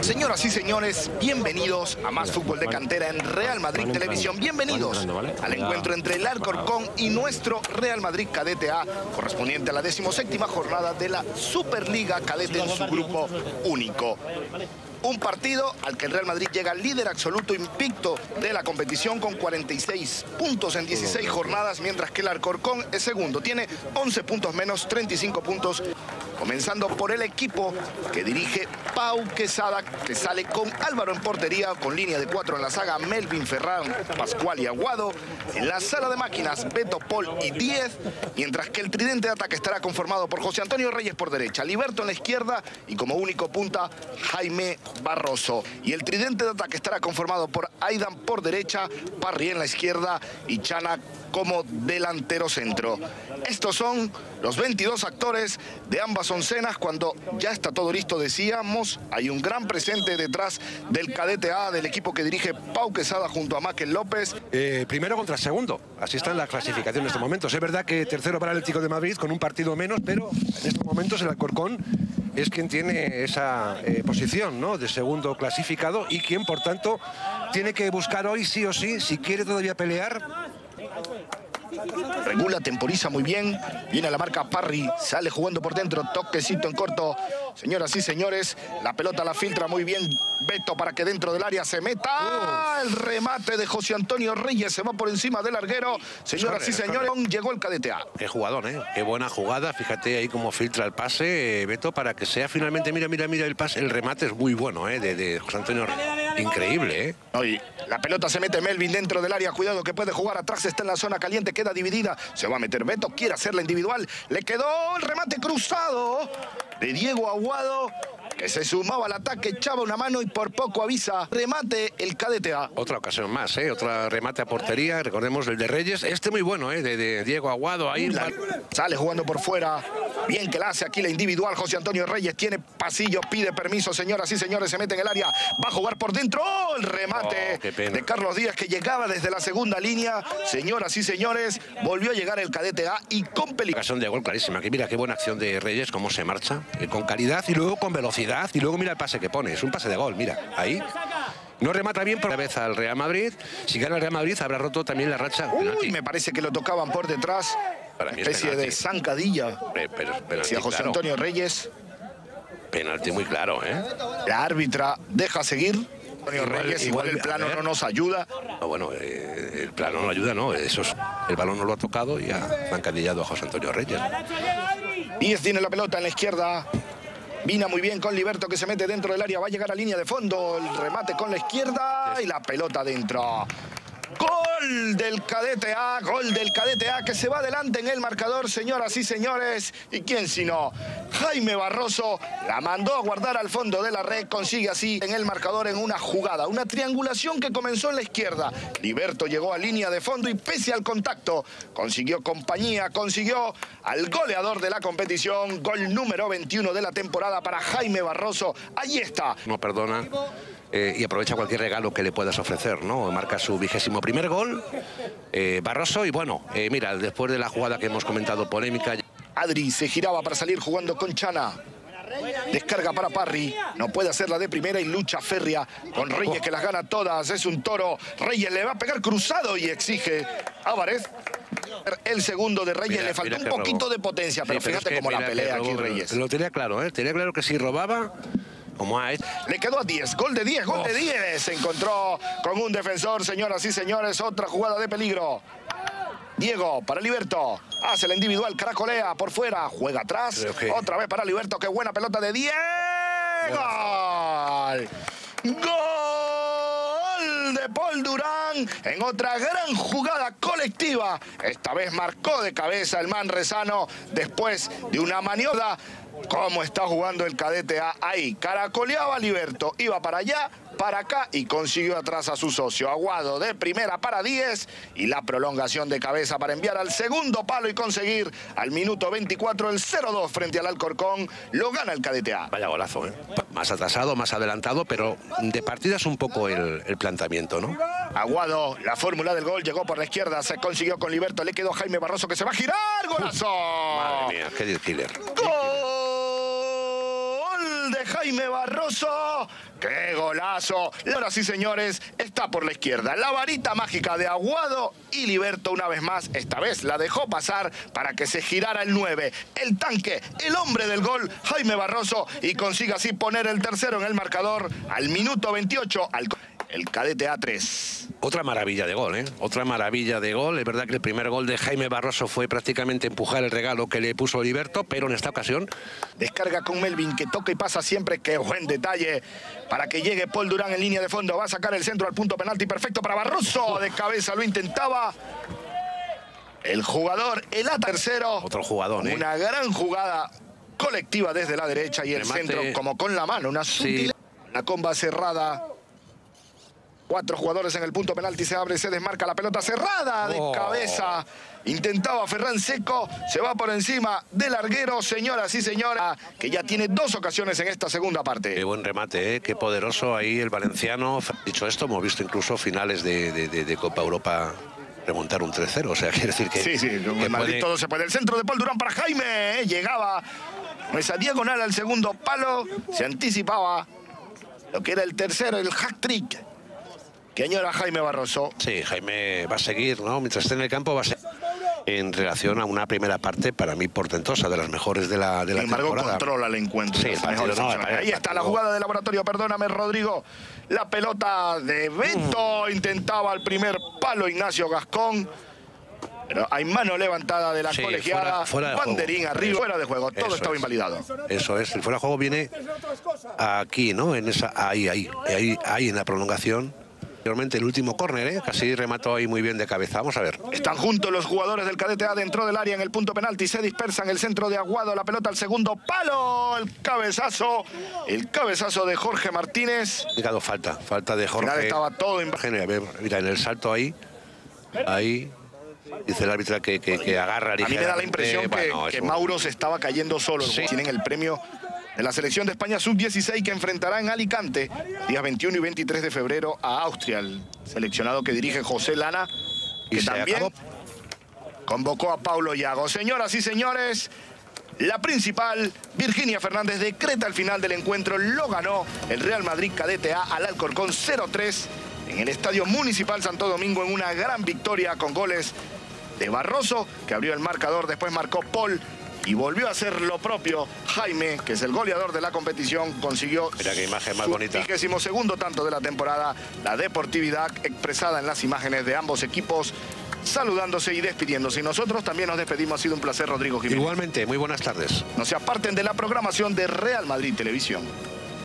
Señoras y señores, bienvenidos a más fútbol de cantera en Real Madrid Televisión. Bienvenidos al encuentro entre el Alcorcón y nuestro Real Madrid Cadete A, correspondiente a la decimoséptima jornada de la Superliga Cadete en su grupo único. Un partido al que el Real Madrid llega líder absoluto invicto de la competición con 46 puntos en 16 jornadas, mientras que el Alcorcón es segundo. Tiene 11 puntos menos, 35 puntos. Comenzando por el equipo que dirige Pau Quesada, que sale con Álvaro en portería, con línea de cuatro en la saga, Melvin Ferran, Pascual y Aguado. En la sala de máquinas, Beto, Paul y Diez, mientras que el tridente de ataque estará conformado por José Antonio Reyes por derecha, Liberto en la izquierda y como único punta, Jaime Barroso. Y el tridente de ataque estará conformado por Aidan por derecha, Parry en la izquierda y Chana como delantero centro. Estos son los 22 actores de ambas oncenas. Cuando ya está todo listo, decíamos, hay un gran presente detrás del cadete A del equipo que dirige Pau Quesada junto a Maquel López. Eh, primero contra segundo. Así está en la clasificación en estos momentos. Es verdad que tercero para el Atlético de Madrid con un partido menos, pero en estos momentos el Alcorcón es quien tiene esa eh, posición ¿no? de segundo clasificado y quien, por tanto, tiene que buscar hoy sí o sí, si quiere todavía pelear, Regula, temporiza muy bien. Viene a la marca Parry. Sale jugando por dentro. Toquecito en corto. Señoras y señores, la pelota la filtra muy bien Beto para que dentro del área se meta. El remate de José Antonio Reyes se va por encima del larguero. Señoras y señores, llegó el cadete A. Qué jugador, ¿eh? Qué buena jugada. Fíjate ahí cómo filtra el pase, eh, Beto, para que sea finalmente, mira, mira, mira el pase. El remate es muy bueno, ¿eh? De, José Antonio Reyes. Increíble, ¿eh? Hoy la pelota se mete Melvin dentro del área. Cuidado que puede jugar atrás. Está en la zona caliente. Queda dividida. Se va a meter Beto. Quiere hacerla individual. Le quedó el remate cruzado de Diego Aguado que se sumaba al ataque, echaba una mano y por poco avisa. Remate el cadete A. Otra ocasión más, ¿eh? Otra remate a portería. Recordemos el de Reyes. Este muy bueno, ¿eh? De, Diego Aguado. Ahí. Sale jugando por fuera. Bien que la hace aquí la individual. José Antonio Reyes tiene pasillo, pide permiso, señoras y señores. Se mete en el área. Va a jugar por dentro. ¡Oh! El remate oh, de Carlos Díaz que llegaba desde la segunda línea. Señoras y señores, volvió a llegar el cadete A y con peligro. Ocasión de gol clarísima. Que mira qué buena acción de Reyes, cómo se marcha. Eh, con calidad y luego con velocidad y luego mira el pase que pone. Es un pase de gol, mira, ahí. No remata bien por la vez al Real Madrid. Si gana el Real Madrid habrá roto también la racha. Uy, me parece que lo tocaban por detrás. Para mí especie de zancadilla. Pero, a José Antonio Reyes. Penalti muy claro, ¿eh? La árbitra deja seguir. Antonio Reyes, igual, el plano no nos ayuda. No, bueno, eh, el plano no ayuda, ¿no? Eso el balón no lo ha tocado y ha zancadillado a José Antonio Reyes. Y tiene la pelota en la izquierda. Vina muy bien con Liberto que se mete dentro del área. Va a llegar a línea de fondo. El remate con la izquierda y la pelota dentro. Gol del cadete A, gol del cadete A que se va adelante en el marcador, señoras y señores. ¿Y quién sino? Jaime Barroso la mandó a guardar al fondo de la red, consigue así en el marcador en una jugada, una triangulación que comenzó en la izquierda. Liberto llegó a línea de fondo y pese al contacto, consiguió compañía, consiguió al goleador de la competición, gol número 21 de la temporada para Jaime Barroso. Ahí está. No perdona. Eh, y aprovecha cualquier regalo que le puedas ofrecer, ¿no? Marca su vigésimo primer gol, eh, Barroso, y bueno, eh, mira, después de la jugada que hemos comentado, polémica... Adri se giraba para salir jugando con Chana. Descarga para Parry. No puede hacerla de primera y lucha férrea con Reyes que las gana todas. Es un toro. Reyes le va a pegar cruzado y exige Álvarez. El segundo de Reyes le faltó un poquito de potencia, pero fíjate cómo la pelea aquí Reyes. Lo tenía claro, ¿eh? Tenía claro que si robaba como Le quedó a 10, gol de 10, gol de 10. Se encontró con un defensor, señoras y señores, otra jugada de peligro. Diego para Liberto. Hace la individual, caracolea por fuera, juega atrás. Otra vez para Liberto, qué buena pelota de Diego. ¡Gol! ¡Gol! de Paul Durán en otra gran jugada colectiva. Esta vez marcó de cabeza el man Rezano después de una maniobra cómo está jugando el cadete A ahí. Caracoleaba Liberto, iba para allá, para acá y consiguió atrás a su socio. Aguado de primera para 10 y la prolongación de cabeza para enviar al segundo palo y conseguir al minuto 24 el 0-2 frente al Alcorcón. Lo gana el cadete A. Vaya golazo, ¿eh? Más atrasado, más adelantado, pero de partida es un poco el, planteamiento, ¿no? Aguado, la fórmula del gol llegó por la izquierda, se consiguió con Liberto, le quedó Jaime Barroso que se va a girar. ¡Golazo! Madre mía, qué killer. Jaime Barroso. ¡Qué golazo! Ahora sí, señores, está por la izquierda. La varita mágica de Aguado y Liberto una vez más. Esta vez la dejó pasar para que se girara el 9. El tanque, el hombre del gol, Jaime Barroso, y consiga así poner el tercero en el marcador al minuto 28. Al el cadete A3. Otra maravilla de gol, ¿eh? Otra maravilla de gol. Es verdad que el primer gol de Jaime Barroso fue prácticamente empujar el regalo que le puso Liberto, pero en esta ocasión... Descarga con Melvin, que toca y pasa siempre. Qué buen detalle para que llegue Paul Durán en línea de fondo. Va a sacar el centro al punto penalti. Perfecto para Barroso. De cabeza lo intentaba. El jugador, el A tercero. Otro jugador, ¿eh? Una gran jugada colectiva desde la derecha y el centro como con la mano. Una sutil... La comba cerrada Cuatro jugadores en el punto penalti, se abre, se desmarca la pelota cerrada de oh. cabeza. Intentaba Ferran Seco, se va por encima del larguero, señoras y señoras, que ya tiene dos ocasiones en esta segunda parte. Qué buen remate, ¿eh? qué poderoso ahí el valenciano. Dicho esto, hemos visto incluso finales de, Copa Europa remontar un 3-0, o sea, quiere decir que... Sí, sí, que Madrid todo se puede. El centro de Paul Durán para Jaime, ¿eh? llegaba esa diagonal al segundo palo, se anticipaba lo que era el tercero, el que añora Jaime Barroso. Sí, Jaime va a seguir, ¿no? Mientras esté en el campo va a seguir en relación a una primera parte para mí portentosa, de las mejores de la, de la Sin embargo, controla el encuentro. Sí, Ahí está la jugada de laboratorio, perdóname, Rodrigo. La pelota de Beto, mm. intentaba el primer palo Ignacio Gascón. Pero hay mano levantada de la colegiada. Fuera, Banderín arriba, fuera de juego. Todo estaba invalidado. Eso es. El fuera de juego viene aquí, ¿no? En esa, ahí, ahí, ahí, ahí en la prolongación. Anteriormente el último córner, ¿eh? casi remató ahí muy bien de cabeza. Vamos a ver. Están juntos los jugadores del cadete A dentro del área en el punto penalti. Se dispersan el centro de Aguado, la pelota al segundo palo. El cabezazo, el cabezazo de Jorge Martínez. Llegado falta, falta de Jorge. estaba todo en... Mira, en el salto ahí, ahí, Dice el árbitro que, que, agarra A mí me da la impresión que, Mauro se estaba cayendo solo. Tienen el premio de la selección de España sub-16 que enfrentará en Alicante días 21 y 23 de febrero a Austria, el seleccionado que dirige José Lana, y también convocó a Paulo Yago. Señoras y señores, la principal, Virginia Fernández, decreta el final del encuentro, lo ganó el Real Madrid Cadete A al Alcorcón 0-3 en el Estadio Municipal Santo Domingo en una gran victoria con goles de Barroso, que abrió el marcador, después marcó Paul y volvió a hacer lo propio Jaime, que es el goleador de la competición, consiguió Mira qué imagen más bonita. segundo tanto de la temporada, la deportividad expresada en las imágenes de ambos equipos saludándose y despidiéndose. Y nosotros también nos despedimos. Ha sido un placer, Rodrigo Jiménez. Igualmente, muy buenas tardes. No se aparten de la programación de Real Madrid Televisión.